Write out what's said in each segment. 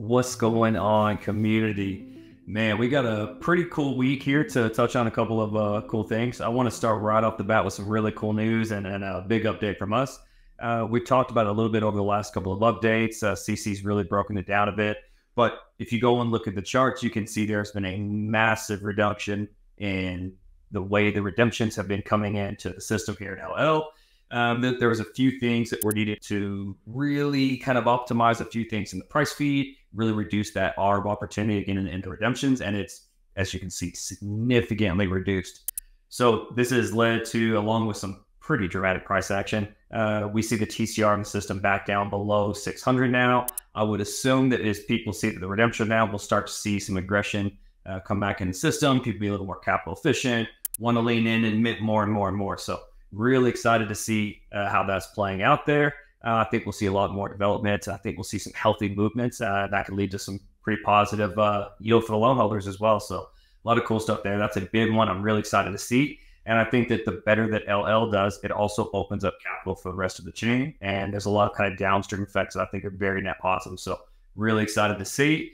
What's going on, community? Man, we got a pretty cool week here to touch on a couple of uh, cool things. I want to start right off the bat with some really cool news and, and a big update from us. Uh, we talked about a little bit over the last couple of updates. Uh, CC's really broken it down a bit. But if you go and look at the charts, you can see there's been a massive reduction in the way the redemptions have been coming into the system here at LL. Um, there was a few things that were needed to really kind of optimize a few things in the price feed, really reduce that ARB opportunity again in, in the redemptions. And it's, as you can see, significantly reduced. So this has led to, along with some pretty dramatic price action, uh, we see the TCR in the system back down below 600 now. I would assume that as people see that the redemption now, we'll start to see some aggression uh, come back in the system. People be a little more capital efficient, want to lean in and admit more and more and more. So Really excited to see uh, how that's playing out there. Uh, I think we'll see a lot more development. I think we'll see some healthy movements uh, that could lead to some pretty positive uh, yield for the loan holders as well. So a lot of cool stuff there. That's a big one. I'm really excited to see. And I think that the better that LL does, it also opens up capital for the rest of the chain. And there's a lot of kind of downstream effects that I think are very net positive. So really excited to see.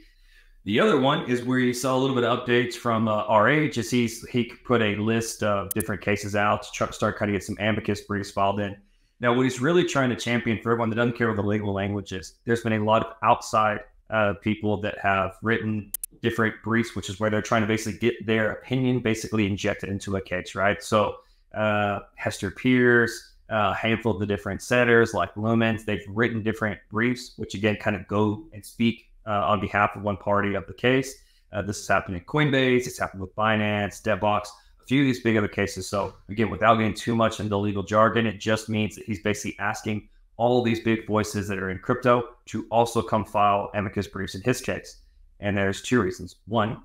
The other one is where you saw a little bit of updates from uh, RH he's, he put a list of different cases out to start kind of get some amicus briefs filed in. Now, what he's really trying to champion for everyone that doesn't care what the legal language is, there's been a lot of outside uh, people that have written different briefs, which is where they're trying to basically get their opinion basically injected into a case, right? So uh, Hester Peirce, a handful of the different setters like Lummis, they've written different briefs, which again kind of go and speak uh, on behalf of one party of the case. Uh, this is happening at Coinbase. It's happened with Binance, Devbox, few of these big other cases. So again, without getting too much into legal jargon, it just means that he's basically asking all these big voices that are in crypto to also come file amicus briefs in his case. And there's two reasons. One,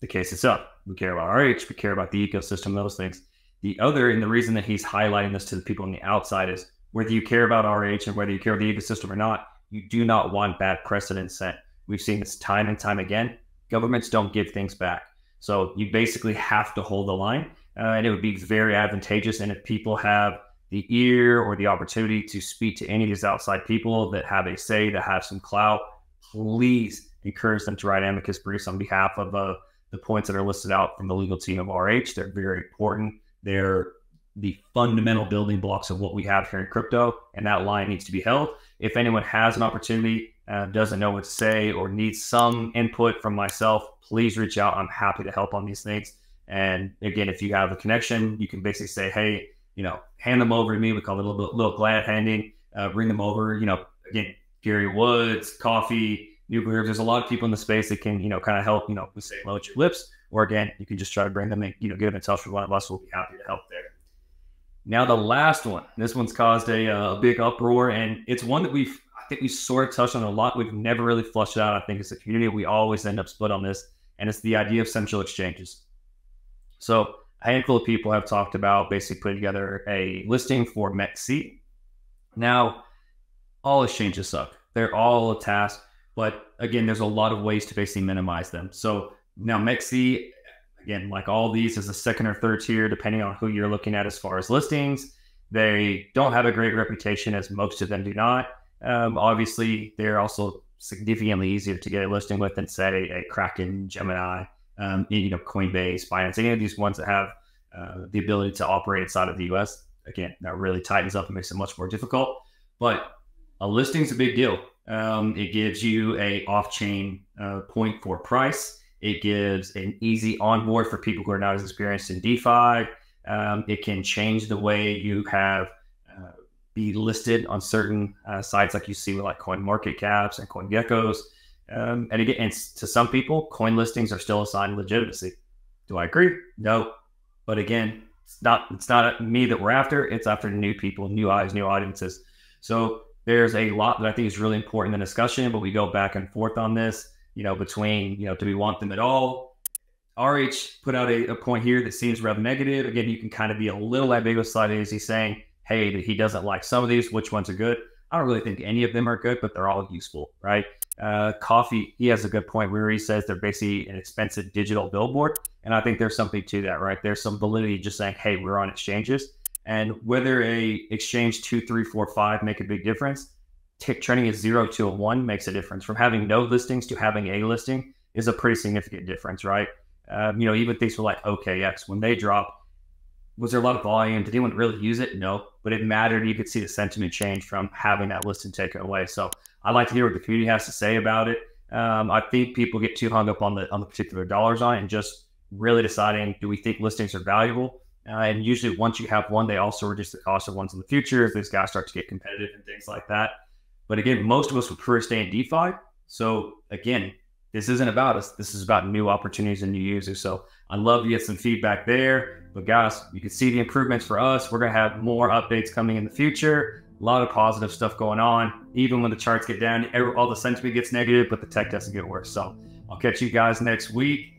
the case itself. We care about RH, we care about the ecosystem, those things. The other, and the reason that he's highlighting this to the people on the outside is whether you care about RH and whether you care about the ecosystem or not, you do not want bad precedent set. We've seen this time and time again. Governments don't give things back. So you basically have to hold the line. Uh, and it would be very advantageous. And if people have the ear or the opportunity to speak to any of these outside people that have a say, that have some clout, please encourage them to write amicus briefs on behalf of uh, the points that are listed out from the legal team of RH. They're very important. They're the fundamental building blocks of what we have here in crypto, and that line needs to be held. If anyone has an opportunity, uh, doesn't know what to say, or needs some input from myself, please reach out. I'm happy to help on these things. And again, if you have a connection, you can basically say, hey, you know, hand them over to me. We call it a little, little glad handing. Uh, bring them over. You know, again, Gary Woods, Coffee, Nuclear. There's a lot of people in the space that can, you know, kind of help. You know, we say load your lips. Or again, you can just try to bring them in. You know, get them in touch with one of us. We'll be happy to help there. Now the last one. This one's caused a, uh, a big uproar, and it's one that we've think we sort of touched on a lot. We've never really flushed out. I think as a community, we always end up split on this, and it's the idea of central exchanges. So a handful of people have talked about basically putting together a listing for MEXC. Now, all exchanges suck. They're all a task, but again, there's a lot of ways to basically minimize them. So now MEXC again, like all these is a second or third tier, depending on who you're looking at as far as listings. They don't have a great reputation, as most of them do not. Um, obviously, they're also significantly easier to get a listing with than say a Kraken, Gemini, um, you know, Coinbase, Binance, any of these ones that have uh, the ability to operate inside of the U.S. Again, that really tightens up and makes it much more difficult. But a listing is a big deal. Um, it gives you a off-chain uh, point for price. It gives an easy onboard for people who are not as experienced in DeFi. Um, it can change the way you have be listed on certain uh, sites, like you see with like Coin Market Caps and Coin Geckos. Um, and again, and to some people, coin listings are still assigned legitimacy. Do I agree? No. But again, it's not it's not me that we're after. It's after new people, new eyes, new audiences. So there's a lot that I think is really important in the discussion, but we go back and forth on this you know, between, you know, do we want them at all? RH put out a, a point here that seems rather negative. Again, you can kind of be a little ambiguous slightly as he's saying, hey, he doesn't like some of these, which ones are good. I don't really think any of them are good, but they're all useful, right? Uh, coffee, he has a good point where he says they're basically an expensive digital billboard. And I think there's something to that, right? There's some validity just saying, hey, we're on exchanges. And whether a exchange two, three, four, five make a big difference, t- trending a zero to a one makes a difference. From having no listings to having a listing is a pretty significant difference, right? Um, you know, even things like OKX, when they drop, was there a lot of volume? Did anyone really use it? No, but it mattered. You could see the sentiment change from having that listing taken away. So I'd like to hear what the community has to say about it. Um, I think people get too hung up on the on the particular dollars on it and just really deciding do we think listings are valuable? Uh, and usually, once you have one, they also reduce the cost of ones in the future if these guys start to get competitive and things like that. But again, most of us would prefer to stay in DeFi. So again, this isn't about us. This is about new opportunities and new users. So I'd love to get some feedback there. But guys, you can see the improvements for us. We're gonna have more updates coming in the future. A lot of positive stuff going on. Even when the charts get down, all the sentiment gets negative, but the tech doesn't get worse. So I'll catch you guys next week.